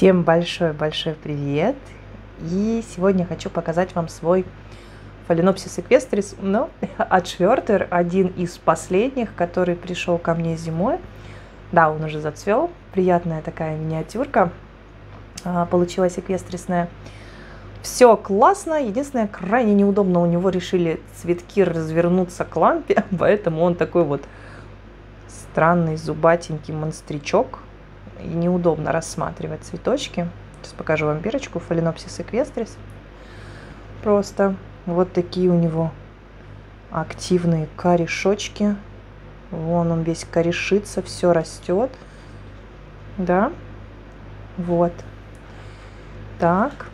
Всем большой-большой привет! И сегодня хочу показать вам свой Phalaenopsis equestris, но от Швертер, один из последних, который пришел ко мне зимой. Да, он уже зацвел, приятная такая миниатюрка а, получилась эквестрисная. Все классно, единственное, крайне неудобно у него решили цветки развернуться к лампе, поэтому он такой вот странный зубатенький монстричок, и неудобно рассматривать цветочки. Сейчас покажу вам бирочку Phalaenopsis equestris. Просто вот такие у него активные корешочки. Вон он весь корешится, все растет. Да, вот. Так.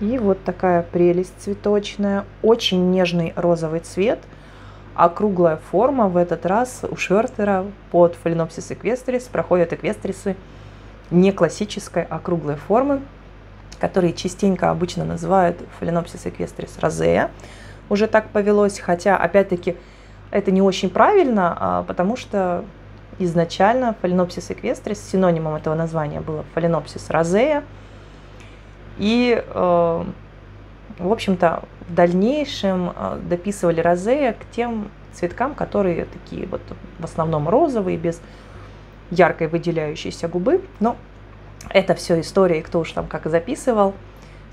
И вот такая прелесть цветочная. Очень нежный розовый цвет – округлая форма в этот раз у Швертера под Phalaenopsis equestris проходят эквестрисы не классической округлой формы, которые частенько обычно называют Phalaenopsis equestris rosea. Уже так повелось, хотя, опять-таки, это не очень правильно, а потому что изначально Phalaenopsis equestris, синонимом этого названия было Phalaenopsis rosea, и э, в общем-то, в дальнейшем э, дописывали розея к тем цветкам, которые такие вот в основном розовые, без яркой выделяющейся губы. Но это все история, кто уж там как записывал.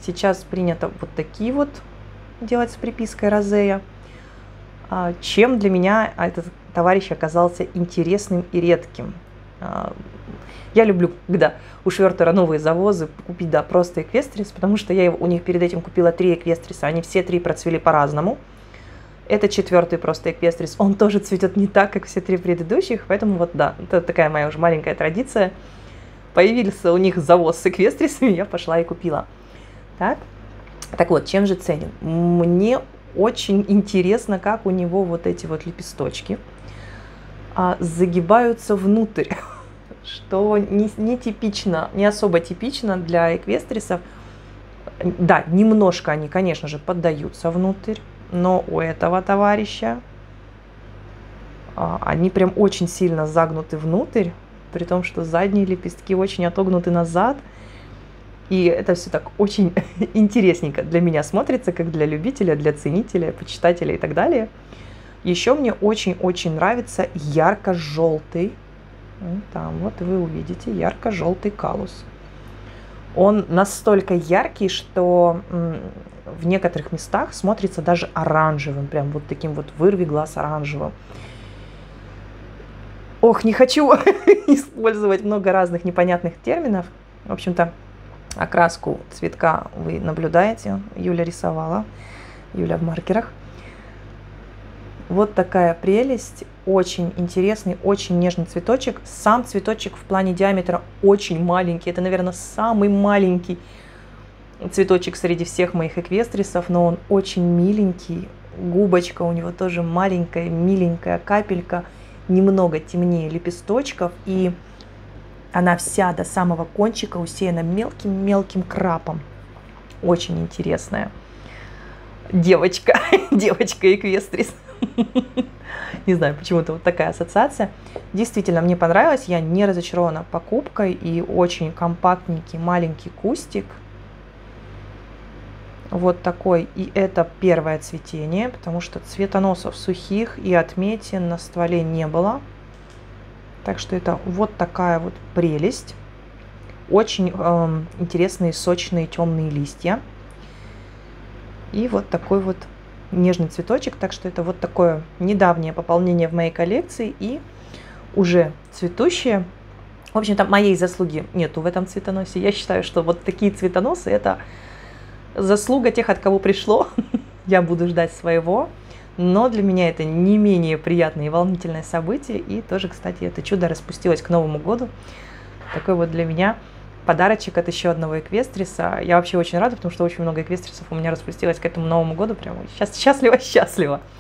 Сейчас принято вот такие вот делать с припиской розея. А, чем для меня этот товарищ оказался интересным и редким. Я люблю, когда у Швертера новые завозы, купить, да, просто эквестрис, потому что я у них перед этим купила три эквестриса, они все три процвели по-разному. Это четвертый просто эквестрис, он тоже цветет не так, как все три предыдущих, поэтому вот да, это такая моя уже маленькая традиция. Появился у них завоз с эквестрисами, я пошла и купила. Так, так вот, чем же ценен? Мне очень интересно, как у него вот эти вот лепесточки а, загибаются внутрь что не, не типично, не особо типично для эквестрисов. Да, немножко они, конечно же, поддаются внутрь, но у этого товарища а, они прям очень сильно загнуты внутрь, при том, что задние лепестки очень отогнуты назад. И это все так очень интересненько для меня смотрится, как для любителя, для ценителя, почитателя и так далее. Еще мне очень-очень нравится ярко-желтый там вот вы увидите ярко-желтый калус. Он настолько яркий, что в некоторых местах смотрится даже оранжевым, прям вот таким вот вырви глаз оранжевым. Ох, не хочу использовать много разных непонятных терминов. В общем-то, окраску цветка вы наблюдаете. Юля рисовала. Юля в маркерах. Вот такая прелесть, очень интересный, очень нежный цветочек. Сам цветочек в плане диаметра очень маленький. Это, наверное, самый маленький цветочек среди всех моих эквестрисов, но он очень миленький. Губочка у него тоже маленькая, миленькая капелька, немного темнее лепесточков. И она вся до самого кончика усеяна мелким-мелким крапом. Очень интересная девочка, девочка эквестрис. Не знаю, почему-то вот такая ассоциация. Действительно, мне понравилось. Я не разочарована покупкой. И очень компактненький маленький кустик. Вот такой. И это первое цветение, потому что цветоносов сухих и отметин на стволе не было. Так что это вот такая вот прелесть. Очень э, интересные сочные темные листья. И вот такой вот нежный цветочек, так что это вот такое недавнее пополнение в моей коллекции и уже цветущее. В общем-то, моей заслуги нету в этом цветоносе. Я считаю, что вот такие цветоносы – это заслуга тех, от кого пришло. Я буду ждать своего. Но для меня это не менее приятное и волнительное событие. И тоже, кстати, это чудо распустилось к Новому году. Такой вот для меня подарочек от еще одного эквестриса. Я вообще очень рада, потому что очень много эквестрисов у меня распустилось к этому Новому году. Прям сейчас счастливо-счастливо.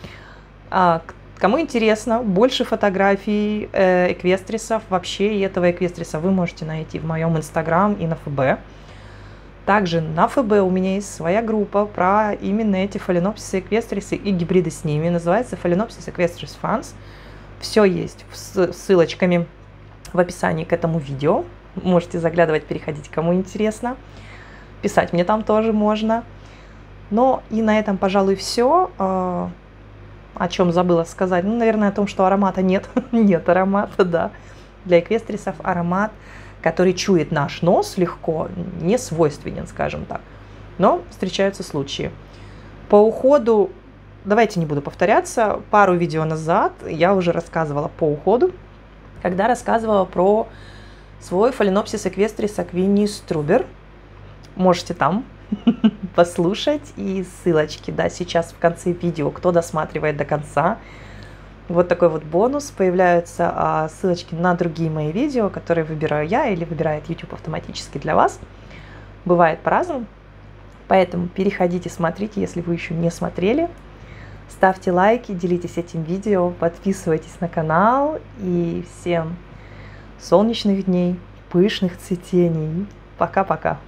А, кому интересно, больше фотографий э, эквестрисов вообще, и этого эквестриса вы можете найти в моем инстаграм и на ФБ. Также на ФБ у меня есть своя группа про именно эти фаленопсисы эквестрисы и гибриды с ними. Называется Phalaenopsis Equestris Fans. Все есть с ссылочками в описании к этому видео. Можете заглядывать, переходить, кому интересно. Писать мне там тоже можно. Но и на этом, пожалуй, все. А, о чем забыла сказать? Ну, наверное, о том, что аромата нет. нет аромата, да. Для эквестрисов аромат, который чует наш нос легко, не свойственен, скажем так. Но встречаются случаи. По уходу, давайте не буду повторяться, пару видео назад я уже рассказывала по уходу, когда рассказывала про свой фаленопсис эквестрис аквини струбер. Можете там послушать. И ссылочки, да, сейчас в конце видео, кто досматривает до конца. Вот такой вот бонус. Появляются а, ссылочки на другие мои видео, которые выбираю я или выбирает YouTube автоматически для вас. Бывает по-разному. Поэтому переходите, смотрите, если вы еще не смотрели. Ставьте лайки, делитесь этим видео, подписывайтесь на канал. И всем солнечных дней, пышных цветений. Пока-пока.